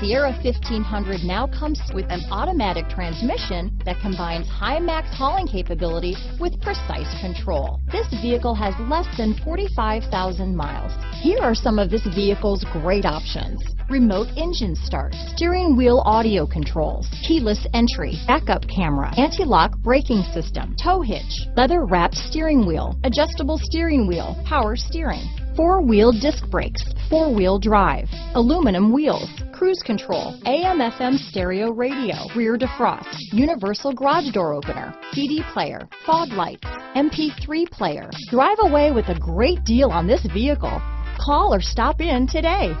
Sierra 1500 now comes with an automatic transmission that combines high max hauling capability with precise control. This vehicle has less than 45,000 miles. Here are some of this vehicle's great options. Remote engine start, steering wheel audio controls, keyless entry, backup camera, anti-lock braking system, tow hitch, leather wrapped steering wheel, adjustable steering wheel, power steering, four-wheel disc brakes, four-wheel drive, aluminum wheels, cruise control, AM FM stereo radio, rear defrost, universal garage door opener, CD player, fog lights, MP3 player. Drive away with a great deal on this vehicle. Call or stop in today.